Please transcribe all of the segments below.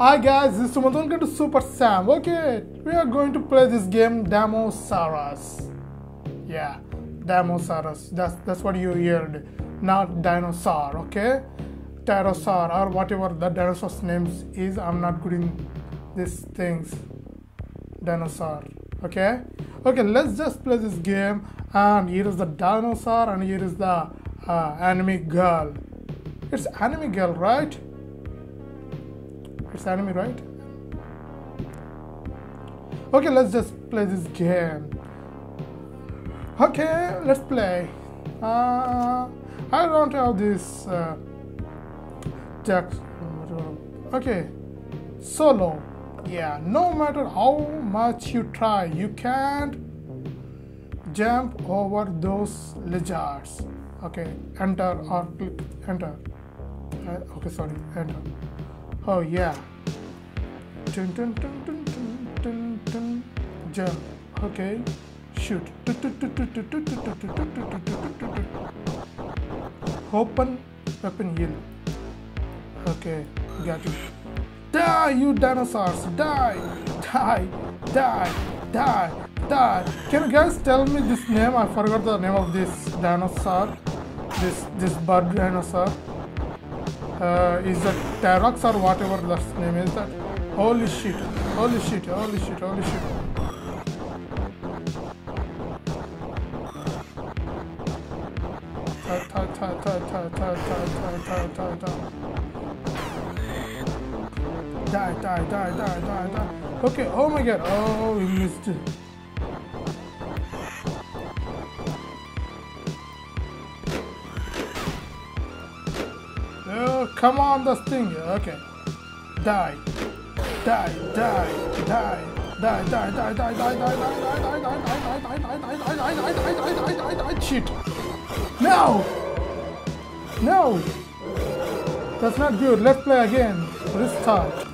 Hi guys, this is Sumanth. Welcome to Super Sam. Okay, we are going to play this game Damosaurus. Yeah, Damosaurus. That's that's what you heard. Not dinosaur, okay? Pterosaur or whatever the dinosaur's names is. I'm not good in these things. Dinosaur. Okay? Okay, let's just play this game. And here is the dinosaur and here is the uh, enemy girl. It's enemy girl, right? It's enemy, right? Okay, let's just play this game. Okay, let's play. Uh, I don't have this uh. Okay, solo. Yeah, no matter how much you try, you can't jump over those lizards. Okay, enter or click enter. Uh, okay, sorry, enter. Oh yeah. Dun, dun, dun, dun, dun, dun, dun. Jump. Okay. Shoot. Open weapon hill. Okay, got it. Die, you dinosaurs! Die! Die! Die! Die! Die! Can you guys tell me this name? I forgot the name of this dinosaur. This this bird dinosaur. Uh, is that T-Rex or whatever the name is that? Holy shit! Holy shit! Holy shit! Holy shit! Ta. Die! Die! Die! Die! Die! Die! Okay. Oh my god! Oh, we missed it. Come on, this thing. Okay. Die. Die, die, die. Die, die, die, die, die, die, die, die, die, die, die, die, die, die, die, die, die, die, die, die, shit. No! No! That's not good. Let's play again. Restart.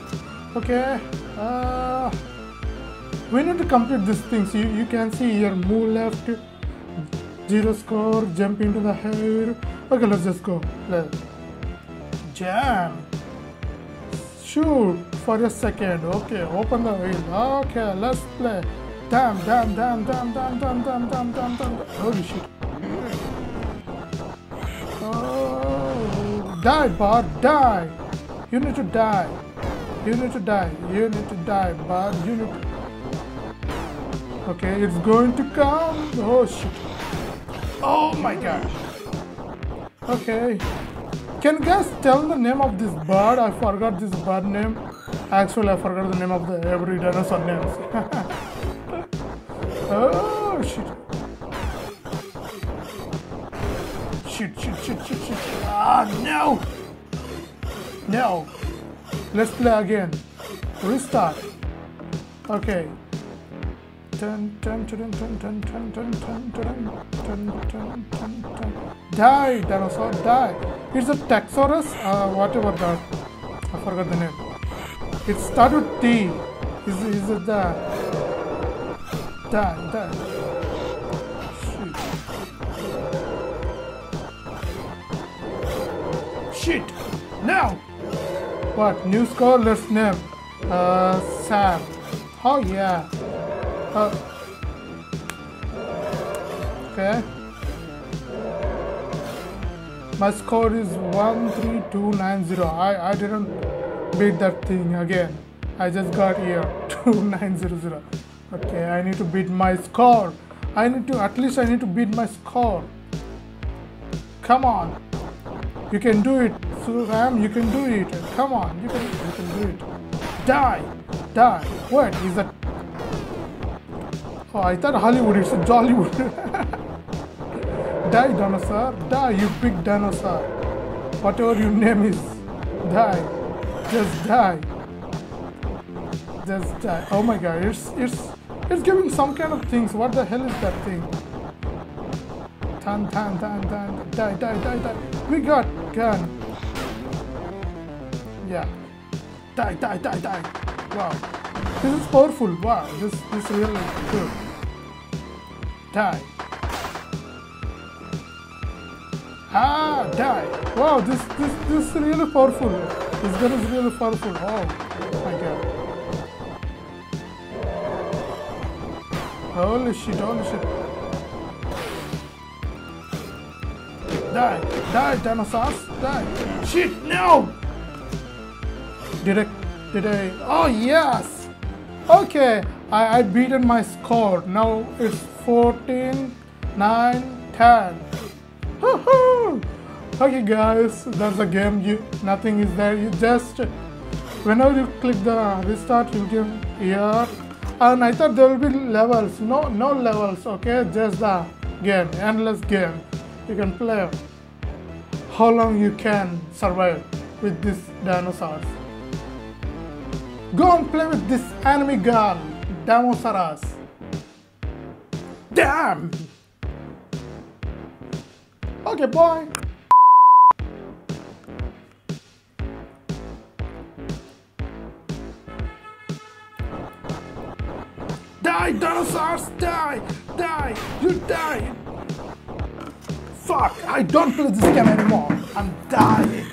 Okay. Uh, we need to complete these things. You, you can see here move left, zero score, jump into the hair. Okay, let's just go. Let's jam. Shoot for a second. Okay, open the wheel. Okay, let's play. Damn, damn, damn, damn, damn, damn, damn, damn, damn, damn. Holy shit. Oh, die, bud, die. You need to die. You need to die. You need to die, bud. You need to... Okay, it's going to come. Oh shit. Oh my gosh. Okay. Can guys tell the name of this bird? I forgot this bird name. Actually, I forgot the name of the every dinosaur names. oh shit. Shit, shit, shit, shit, shit. Ah, no! No. Let's play again. Restart. Okay. Dun, dun, dun, dun, dun, dun, dun, dun, dun, dun, dun, dun. Die, dinosaur, die. It's a Taxorus, uh, whatever that. I forgot the name. It started with T. Is, is it that? Die, die. Shit. Shit. Now. What? New score? Let's name. Uh, Sam. Oh yeah. Uh, okay. My score is 13290. I, I didn't beat that thing again. I just got here 2900. Okay, I need to beat my score. I need to, at least I need to beat my score. Come on. You can do it, Suram. You can do it. Come on. You can, you can do it. Die. Die. What? Is that Oh, I thought Hollywood, it's a Jollywood. die, dinosaur. Die, you big dinosaur. Whatever your name is. Die. Just die. Just die. Oh my god, it's it's it's giving some kind of things. What the hell is that thing? Tan tan tan tan die die die die. We got gun. Yeah. Die die die die. Wow. This is powerful. Wow. This this really good die. Ah, die. Wow, this this this is really powerful. This gun is really powerful. Oh my god. Holy shit, holy shit. Die, die, dinosaurs, die. Shit, no! Did I, did I, oh yes! Okay, I, I beaten my score. Now it's 14, 9, 10. Okay guys, that's the game. You nothing is there. You just whenever you click the restart, you can here. And I thought there will be levels. No, no levels. Okay, just the game, endless game. You can play. How long you can survive with these dinosaurs? Go and play with this enemy girl, Damosaurus. Damn! Okay, bye. Die, dinosaurs, die! Die! You die! Fuck, I don't play this game anymore. I'm dying.